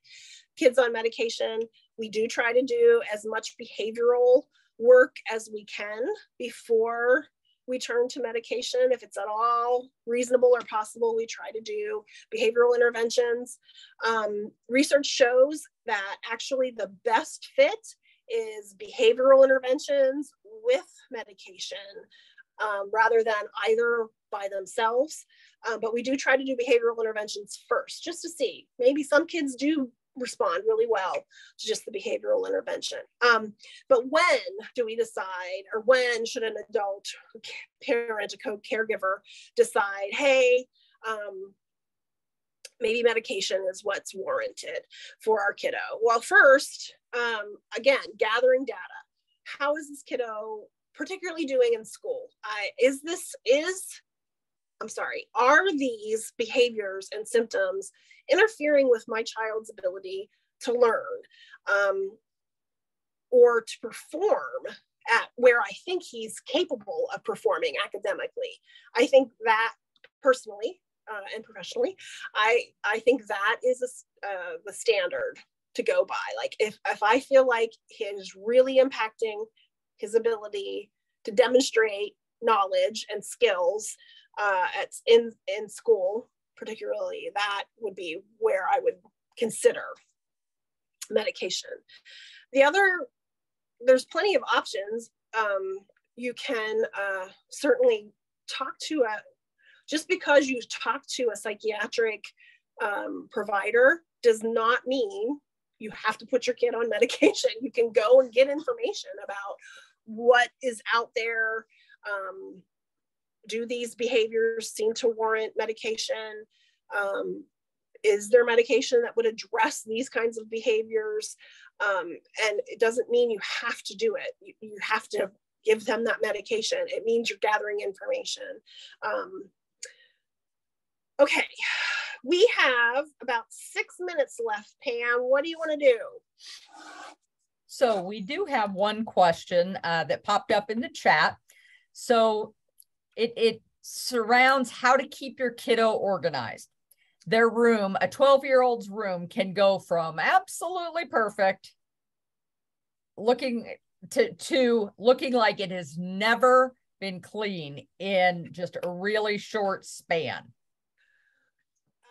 kids on medication. We do try to do as much behavioral work as we can before we turn to medication. If it's at all reasonable or possible, we try to do behavioral interventions. Um, research shows that actually the best fit is behavioral interventions with medication um, rather than either by themselves. Um, but we do try to do behavioral interventions first, just to see. Maybe some kids do respond really well to just the behavioral intervention. Um, but when do we decide, or when should an adult parent, a co-caregiver decide, hey, um, maybe medication is what's warranted for our kiddo? Well, first, um, again, gathering data. How is this kiddo particularly doing in school? I, is this, is I'm sorry, are these behaviors and symptoms interfering with my child's ability to learn um, or to perform at where I think he's capable of performing academically? I think that personally uh, and professionally, I I think that is a, uh, the standard to go by. Like if if I feel like he's really impacting his ability to demonstrate knowledge and skills uh, at in in school, particularly, that would be where I would consider medication. The other, there's plenty of options. Um, you can uh, certainly talk to a, just because you talk to a psychiatric um, provider does not mean you have to put your kid on medication. You can go and get information about what is out there, um, do these behaviors seem to warrant medication? Um, is there medication that would address these kinds of behaviors? Um, and it doesn't mean you have to do it. You, you, have to give them that medication. It means you're gathering information. Um, okay, we have about six minutes left, Pam. What do you want to do? So we do have one question uh, that popped up in the chat. So it, it surrounds how to keep your kiddo organized. Their room, a 12 year old's room, can go from absolutely perfect looking to, to looking like it has never been clean in just a really short span.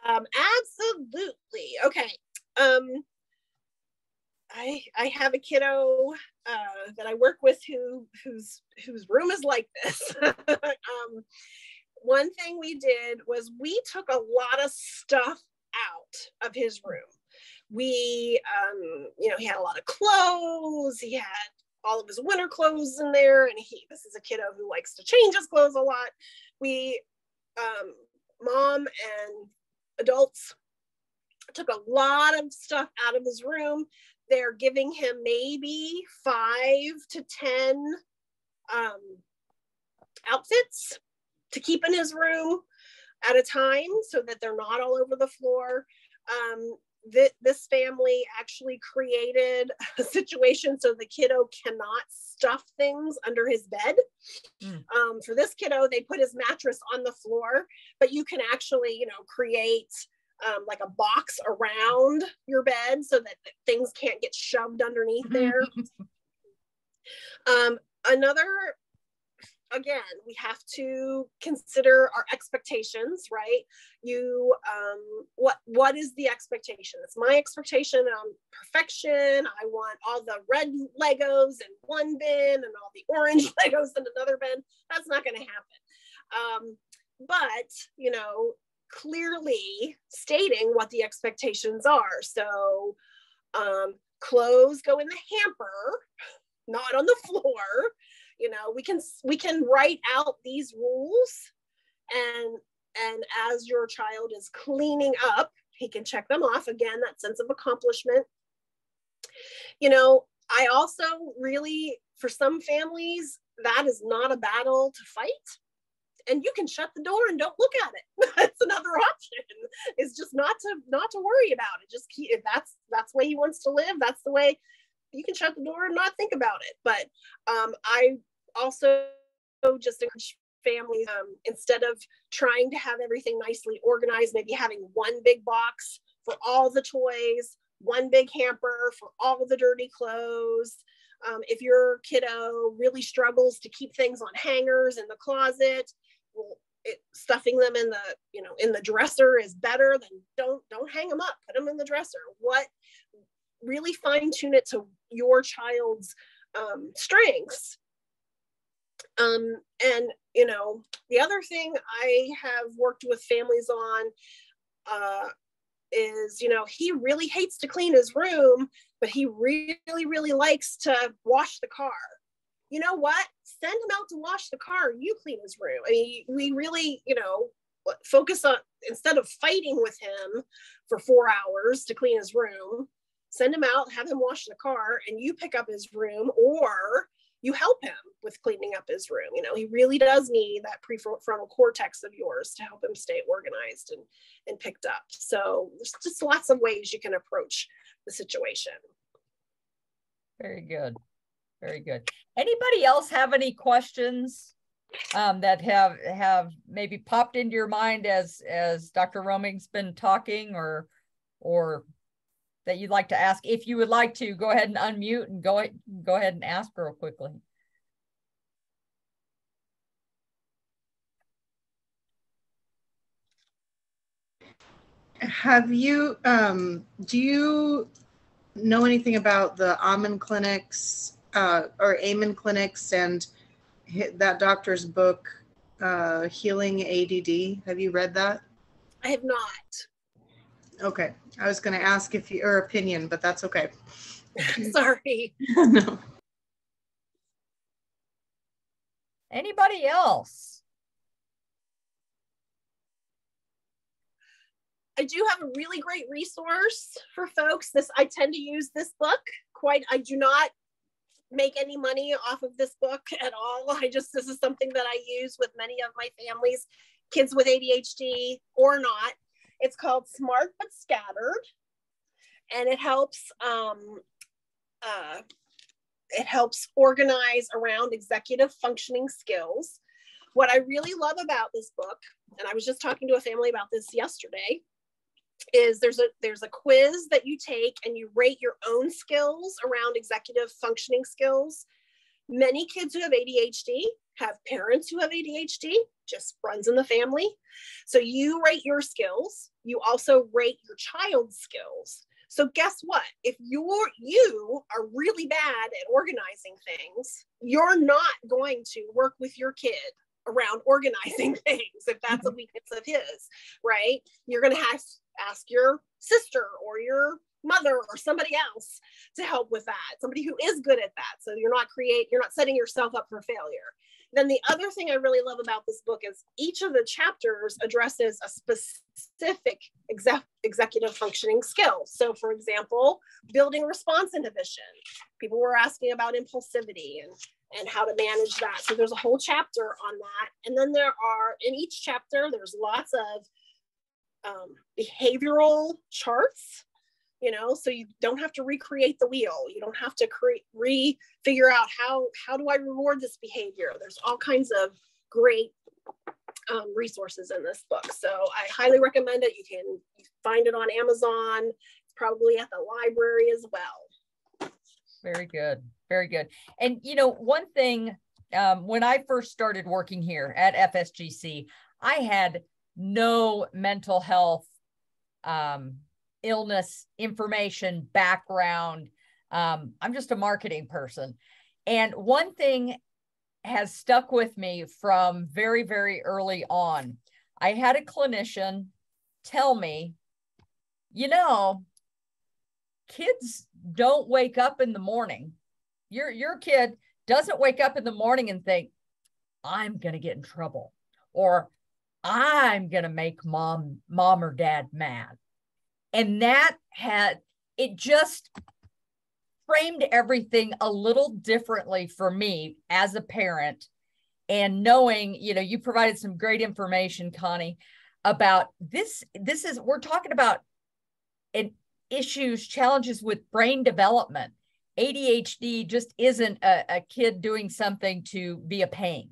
Um, absolutely. Okay. Um, I I have a kiddo uh, that I work with who whose whose room is like this. um, one thing we did was we took a lot of stuff out of his room. we, um, you know, he had a lot of clothes. He had all of his winter clothes in there, and he this is a kiddo who likes to change his clothes a lot. We, um, mom and adults took a lot of stuff out of his room. They're giving him maybe five to 10 um, outfits to keep in his room at a time so that they're not all over the floor. Um, th- this family actually created a situation so the kiddo cannot stuff things under his bed. Mm. Um, for this kiddo, they put his mattress on the floor, but you can actually, you know, create um, like a box around your bed so that things can't get shoved underneath there. um, another again we have to consider our expectations right? You um what what is the expectation? It's my expectation on perfection. I want all the red legos in one bin and all the orange legos in another bin. That's not going to happen. Um but you know clearly stating what the expectations are. So um clothes go in the hamper not on the floor. You know we can we can write out these rules and and as your child is cleaning up he can check them off. Again that sense of accomplishment. You know i also really for some families that is not a battle to fight and you can shut the door and don't look at it. That's another option. Is just not to not to worry about it. Just keep if that's that's the way he wants to live that's the way you can shut the door and not think about it. But um, i also just encourage families um, instead of trying to have everything nicely organized, maybe having one big box for all the toys, one big hamper for all the dirty clothes. Um, if your kiddo really struggles to keep things on hangers in the closet, it, stuffing them in the you know in the dresser is better than don't don't hang them up. Put them in the dresser. What really fine tune it to your child's um, strengths um, and you know, the other thing I have worked with families on uh, is, you know, he really hates to clean his room, but he really, really likes to wash the car. You know what? Send him out to wash the car. You clean his room. I mean, we really, you know, focus on instead of fighting with him for four hours to clean his room, send him out, have him wash the car, and you pick up his room or you help him with cleaning up his room. You know, he really does need that prefrontal cortex of yours to help him stay organized and, and picked up. So there's just lots of ways you can approach the situation. Very good. Very good. Anybody else have any questions um, that have have maybe popped into your mind as as Dr. Romig's been talking or or that you'd like to ask. If you would like to, go ahead and unmute and go, go ahead and ask real quickly. Have you, um, do you know anything about the Amen clinics uh, or Amen clinics and that doctor's book, uh, Healing ADD? Have you read that? I have not. Okay. I was going to ask if your opinion, but that's okay. Sorry. no. Anybody else? I do have a really great resource for folks. This I tend to use this book quite. I do not make any money off of this book at all. I just this is something that I use with many of my families, kids with ADHD or not. It's called Smart But Scattered, and it helps um, uh, it helps organize around executive functioning skills. What I really love about this book, and I was just talking to a family about this yesterday, is there's a there's a quiz that you take and you rate your own skills around executive functioning skills. Many kids who have ADHD have parents who have ADHD, just runs in the family. So you rate your skills, you also rate your child's skills. So guess what? If you're you are really bad at organizing things, you're not going to work with your kid around organizing things if that's a mm-hmm. weakness of his, right? You're going to have ask your sister or your mother or somebody else to help with that somebody who is good at that. So you're not create you're not setting yourself up for failure. Then the other thing i really love about this book is each of the chapters addresses a specific exec- executive functioning skill. So for example building response inhibition. People were asking about impulsivity and and how to manage that. So there's a whole chapter on that. And then there are in each chapter there's lots of um, behavioral charts you know so you don't have to recreate the wheel. You don't have to create re figure out how how do i reward this behavior? There's all kinds of great um, resources in this book. So i highly recommend it. You can find it on amazon probably at the library as well. Very good very good. And you know one thing um, when i first started working here at fsgc i had no mental health um, illness information background. Um, I'm just a marketing person. And one thing has stuck with me from very, very early on. I had a clinician tell me, you know, kids don't wake up in the morning. Your your kid doesn't wake up in the morning and think, I'm going to get in trouble or I'm going to make mom mom or dad mad. And that had it just framed everything a little differently for me as a parent. And knowing you know you provided some great information connie about this this is we're talking about an issues challenges with brain development. Adhd just isn't a, a kid doing something to be a pain.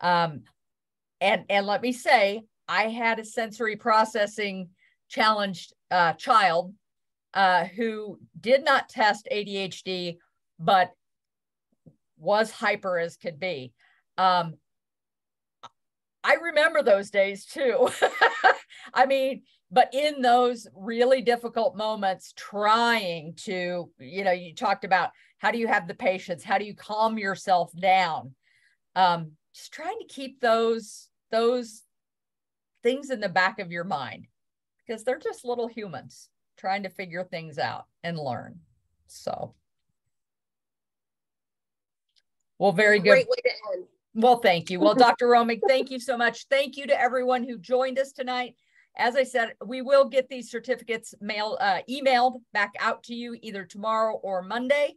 Um, and and let me say i had a sensory processing challenged uh, child uh, who did not test ADHD, but was hyper as could be. Um, I remember those days too. I mean, but in those really difficult moments, trying to, you know, you talked about how do you have the patience? How do you calm yourself down? Um, just trying to keep those those things in the back of your mind because they're just little humans trying to figure things out and learn. So, well, very good. Great way to end. Well, thank you. Well, Dr. Romig, thank you so much. Thank you to everyone who joined us tonight. As I said, we will get these certificates mail uh, emailed back out to you either tomorrow or Monday.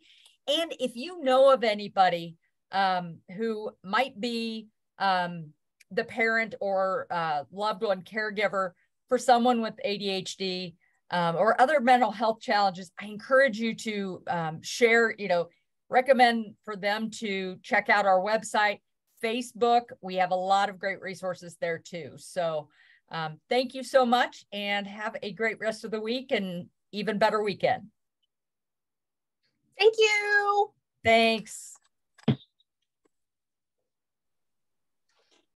And if you know of anybody um, who might be um, the parent or uh, loved one caregiver for someone with ADHD um, or other mental health challenges, I encourage you to um, share, you know, recommend for them to check out our website, Facebook. We have a lot of great resources there too. So um, thank you so much and have a great rest of the week and even better weekend. Thank you. Thanks.